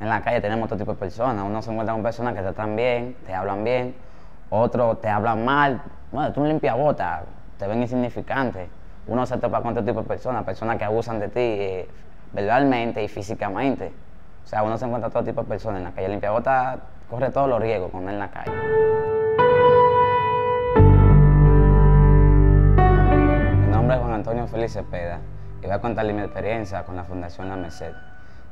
en la calle tenemos todo tipo de personas. Uno se encuentra con personas que te tratan bien, te hablan bien, otros te hablan mal. Bueno, tú limpias botas, te ven insignificante. Uno se topa con todo tipo de personas, personas que abusan de ti eh, verbalmente y físicamente. O sea, uno se encuentra todo tipo de personas en la calle. Limpia botas corre todos los riesgos con él en la calle. Mi nombre es Juan Antonio Félix Cepeda y voy a contarle mi experiencia con la Fundación La Merced.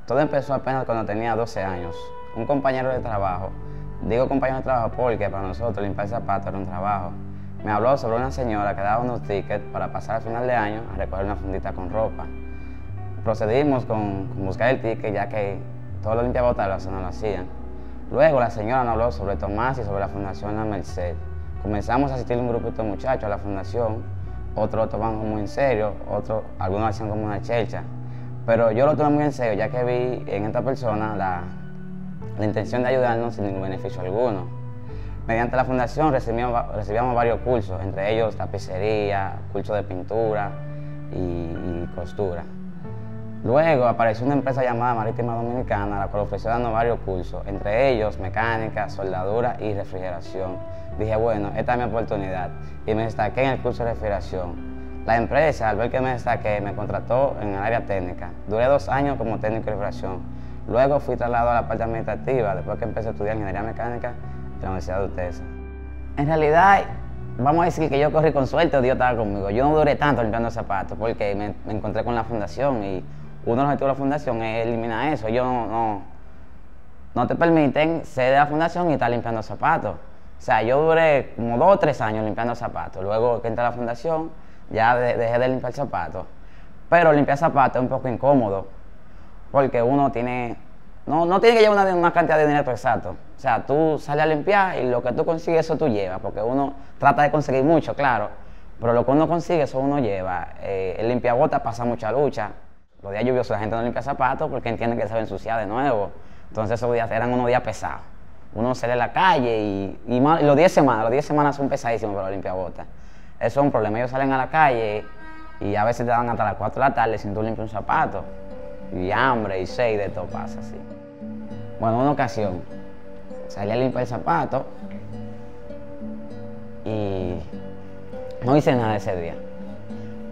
Todo empezó apenas cuando tenía 12 años. Un compañero de trabajo, digo compañero de trabajo porque para nosotros limpiar zapatos era un trabajo, me habló sobre una señora que daba unos tickets para pasar al final de año a recoger una fundita con ropa. Procedimos con, buscar el ticket ya que todos los limpiabotas no lo hacían. Luego la señora nos habló sobre Tomás y sobre la Fundación La Merced. Comenzamos a asistir un grupo de muchachos a la fundación, otros tomaban muy en serio, otros, algunos hacían como una chelcha. Pero yo lo tomé muy en serio, ya que vi en esta persona la, intención de ayudarnos sin ningún beneficio alguno. Mediante la fundación recibíamos, varios cursos, entre ellos tapicería, curso de pintura y, costura. Luego apareció una empresa llamada Marítima Dominicana, la cual ofreció darnos varios cursos, entre ellos mecánica, soldadura y refrigeración. Dije, bueno, esta es mi oportunidad y me destaqué en el curso de refrigeración. La empresa, al ver que me destaqué, me contrató en el área técnica. Duré dos años como técnico de refrigeración. Luego fui trasladado a la parte administrativa, después que empecé a estudiar ingeniería mecánica en la Universidad de UTESA. En realidad, vamos a decir que yo corrí con suerte Dios estaba conmigo. Yo no duré tanto limpiando zapatos porque me, encontré con la fundación y uno de los objetivos de la fundación es eliminar eso. Yo no, no, no te permiten ser de la fundación y estar limpiando zapatos. O sea, yo duré como dos o tres años limpiando zapatos. Luego que entré a la fundación, ya dejé de limpiar zapatos. Pero limpiar zapatos es un poco incómodo, porque uno tiene, no, no tiene que llevar una, cantidad de dinero exacto. O sea, tú sales a limpiar y lo que tú consigues, eso tú llevas, porque uno trata de conseguir mucho, claro, pero lo que uno consigue, eso uno lleva. Eh, el limpiabotas pasa mucha lucha. Los días lluviosos la gente no limpia zapatos porque entiende que se va a ensuciar de nuevo. Entonces esos días eran unos días pesados. Uno sale a la calle y, y, los 10 semanas, los 10 semanas son pesadísimos para los limpiabotas. Eso es un problema. Ellos salen a la calle y a veces te dan hasta las 4 de la tarde sin tú limpiar un zapato. Y hambre y sed, de todo pasa así. Bueno, una ocasión salí a limpiar el zapato y no hice nada ese día.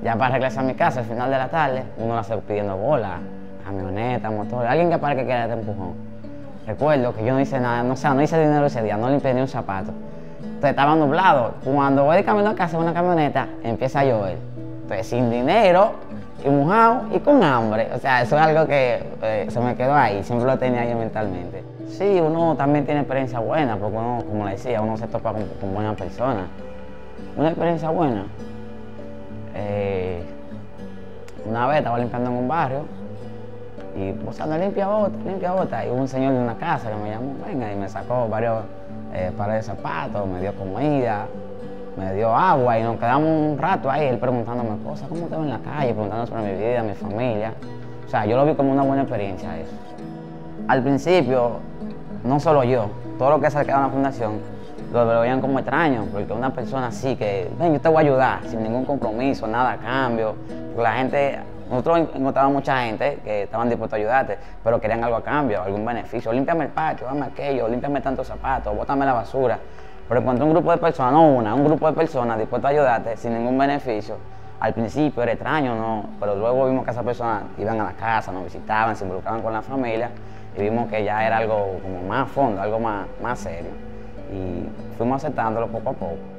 Ya para regresar a mi casa al final de la tarde, uno la hace pidiendo bola, camioneta, motor, alguien que para que quiera te empujón. Recuerdo que yo no hice nada, no, o no hice dinero ese día, no limpié ni un zapato estaba nublado. Cuando voy de camino a casa en una camioneta, empieza a llover. Entonces, sin dinero, y mojado y con hambre. O sea, eso es algo que eh, se me quedó ahí, siempre lo tenía ahí mentalmente. Sí, uno también tiene experiencia buena, porque uno, como le decía, uno se topa con, buenas personas. Una experiencia buena. Eh, una vez estaba limpiando en un barrio y posando limpia bota, limpia bota. Y hubo un señor de una casa que me llamó, venga, y me sacó varios eh, para de zapatos, me dio comida, me dio agua y nos quedamos un rato ahí, él preguntándome cosas, ¿cómo te en la calle? Preguntando sobre mi vida, mi familia. O sea, yo lo vi como una buena experiencia eso. Al principio, no solo yo, todo lo que se quedaba en la fundación, lo veían como extraño, porque una persona así que, ven, yo te voy a ayudar, sin ningún compromiso, nada a cambio, porque la gente nosotros encontramos mucha gente que estaban dispuestos a ayudarte, pero querían algo a cambio, algún beneficio. Límpiame el patio, dame aquello, límpiame tantos zapatos, bótame la basura. Pero encontré un grupo de personas, no una, un grupo de personas dispuestos a ayudarte sin ningún beneficio. Al principio era extraño, ¿no? Pero luego vimos que esas personas iban a la casa, nos visitaban, se involucraban con la familia y vimos que ya era algo como más fondo, algo más, más serio. Y fuimos aceptándolo poco a poco.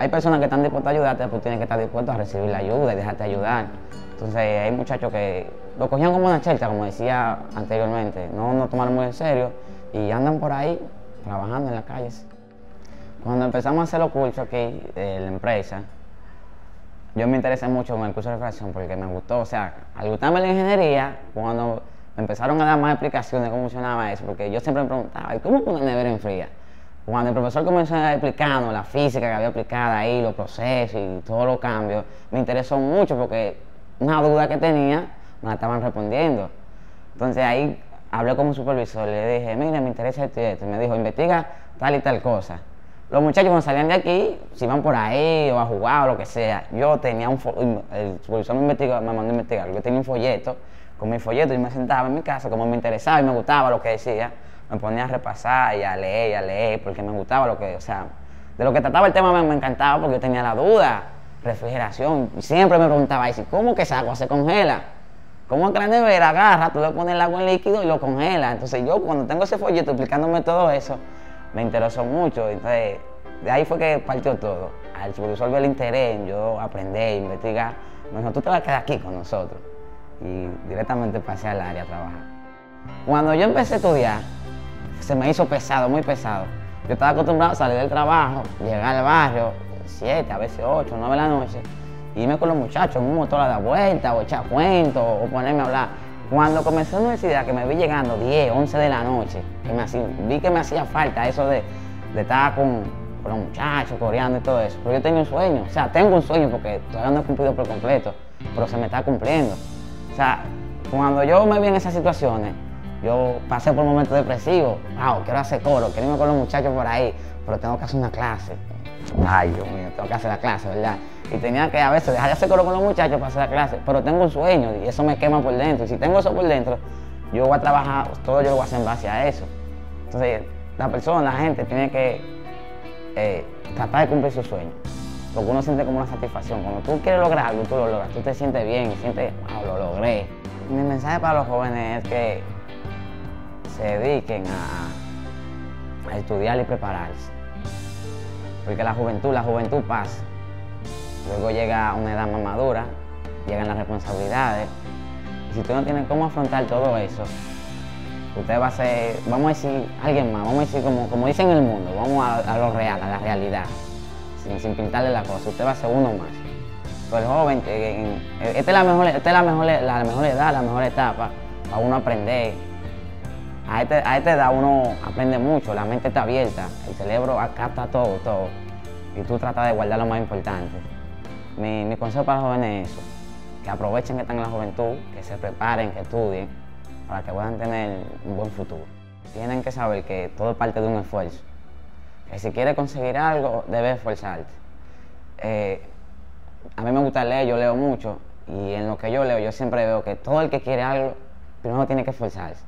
Hay personas que están dispuestas a ayudarte, pero tienes que estar dispuesto a recibir la ayuda y dejarte ayudar. Entonces hay muchachos que lo cogían como una chelcha, como decía anteriormente, no no tomaron muy en serio y andan por ahí trabajando en las calles. Cuando empezamos a hacer los cursos aquí de la empresa, yo me interesé mucho con el curso de refrigeración porque me gustó, o sea, al gustarme la ingeniería, cuando me empezaron a dar más explicaciones de cómo funcionaba eso, porque yo siempre me preguntaba, ¿y cómo una nevera enfría? Cuando el profesor comenzó a explicarnos la física que había aplicada ahí, los procesos y todos los cambios, me interesó mucho porque una duda que tenía, me la estaban respondiendo. Entonces ahí hablé con un supervisor, le dije, mire, me interesa esto y esto. Y me dijo, investiga tal y tal cosa. Los muchachos cuando salían de aquí, si iban por ahí o a jugar o lo que sea, yo tenía un el supervisor me, investigó, me mandó a investigar, yo tenía un folleto con mi folleto y me sentaba en mi casa, como me interesaba y me gustaba lo que decía, me ponía a repasar y a leer y a leer, porque me gustaba lo que, o sea, de lo que trataba el tema me, encantaba porque yo tenía la duda, refrigeración, siempre me preguntaba, ¿y cómo que esa agua se congela? ¿Cómo que la nevera agarra, tú le pones el agua en líquido y lo congela? Entonces yo cuando tengo ese folleto explicándome todo eso, me interesó mucho, entonces de ahí fue que partió todo. Al supervisor el interés yo aprender, investigar, me dijo, tú te vas a quedar aquí con nosotros. Y directamente pasé al área a trabajar. Cuando yo empecé a estudiar, se me hizo pesado, muy pesado. Yo estaba acostumbrado a salir del trabajo, llegar al barrio, siete, a veces ocho, nueve de la noche, y irme con los muchachos en un motor a dar vuelta, o echar cuentos, o ponerme a hablar. Cuando comencé la universidad, que me vi llegando 10, 11 de la noche, que me vi que me hacía falta eso de, de estar con, con los muchachos, coreando y todo eso. Pero yo tenía un sueño, o sea, tengo un sueño porque todavía no he cumplido por completo, pero se me está cumpliendo. O sea, cuando yo me vi en esas situaciones, yo pasé por momentos depresivos, wow, quiero hacer coro, quiero irme con los muchachos por ahí, pero tengo que hacer una clase. Ay, Dios mío, tengo que hacer la clase, ¿verdad? Y tenía que a veces dejar de hacer coro con los muchachos para hacer la clase, pero tengo un sueño y eso me quema por dentro. Y si tengo eso por dentro, yo voy a trabajar, todo yo lo voy a hacer en base a eso. Entonces, la persona, la gente tiene que eh, tratar de cumplir su sueño. Porque uno siente como una satisfacción. Cuando tú quieres lograr algo, tú lo logras. Tú te sientes bien y sientes, wow, lo logré. Mi mensaje para los jóvenes es que se dediquen a, a estudiar y prepararse. Porque la juventud, la juventud pasa. Luego llega una edad más madura, llegan las responsabilidades. Y si tú no tienes cómo afrontar todo eso, usted va a ser, vamos a decir, alguien más, vamos a decir, como, como dicen en el mundo, vamos a, lo real, a la realidad, sin, pintarle la cosa, usted va a ser uno más. Pero el joven, esta es la mejor, esta es la mejor, la mejor edad, la mejor etapa para uno aprender. A, este, a esta edad uno aprende mucho, la mente está abierta, el cerebro capta todo, todo. Y tú tratas de guardar lo más importante. Mi, mi consejo para los jóvenes es eso, que aprovechen que están en la juventud, que se preparen, que estudien para que puedan tener un buen futuro. Tienen que saber que todo parte de un esfuerzo. Que si quieres conseguir algo, debes esforzarte. Eh, a mí me gusta leer, yo leo mucho y en lo que yo leo yo siempre veo que todo el que quiere algo, primero tiene que esforzarse.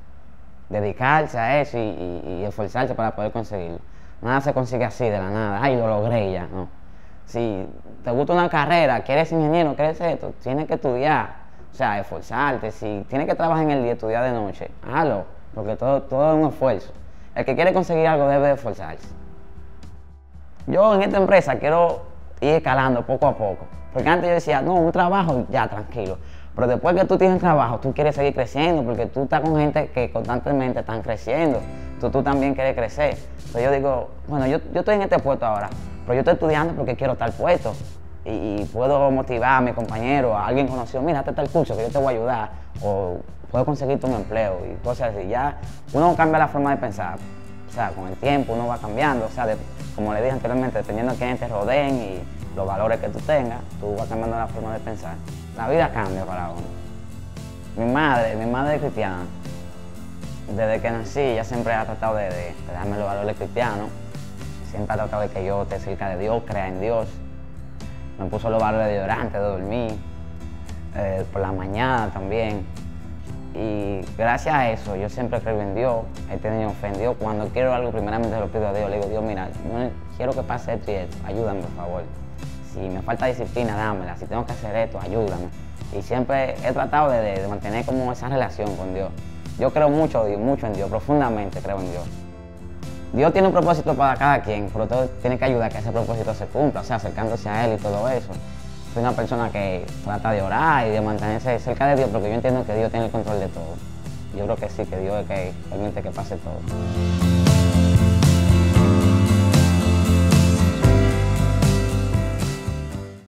Dedicarse a eso y, esforzarse para poder conseguirlo. Nada se consigue así de la nada, ay, lo logré ya, no. Si te gusta una carrera, quieres ingeniero, quieres esto, tienes que estudiar, o sea, esforzarte. Si tienes que trabajar en el día, estudiar de noche, hazlo, porque todo, todo es un esfuerzo. El que quiere conseguir algo debe de esforzarse. Yo en esta empresa quiero ir escalando poco a poco. Porque antes yo decía, no, un trabajo, ya, tranquilo. Pero después que tú tienes trabajo, tú quieres seguir creciendo, porque tú estás con gente que constantemente están creciendo. Tú, tú también quieres crecer. Entonces yo digo, bueno, yo, yo estoy en este puesto ahora, pero yo estoy estudiando porque quiero estar puesto y, puedo motivar a mi compañero, a alguien conocido, mira, este está el curso que yo te voy a ayudar, o puedo conseguirte un empleo y cosas así. Ya uno cambia la forma de pensar. O sea, con el tiempo uno va cambiando, o sea, como le dije anteriormente, dependiendo de quién te rodeen y los valores que tú tengas, tú vas cambiando la forma de pensar. La vida cambia para uno. Mi madre, mi madre es cristiana. Desde que nací, ella siempre ha tratado de, darme los valores cristianos. Siempre ha tratado de que yo esté cerca de Dios, crea en Dios me puso los valores de llorar antes de dormir, eh, por la mañana también. Y gracias a eso yo siempre creo en Dios, he tenido fe en Dios. Cuando quiero algo, primeramente lo pido a Dios. Le digo, Dios, mira, quiero que pase esto y esto, ayúdame por favor. Si me falta disciplina, dámela. Si tengo que hacer esto, ayúdame. Y siempre he tratado de, mantener como esa relación con Dios. Yo creo mucho, mucho en Dios, profundamente creo en Dios. Dios tiene un propósito para cada quien, pero todo tiene que ayudar a que ese propósito se cumpla, o sea, acercándose a Él y todo eso. Soy una persona que trata de orar y de mantenerse cerca de Dios, porque yo entiendo que Dios tiene el control de todo. Yo creo que sí, que Dios es que permite que pase todo.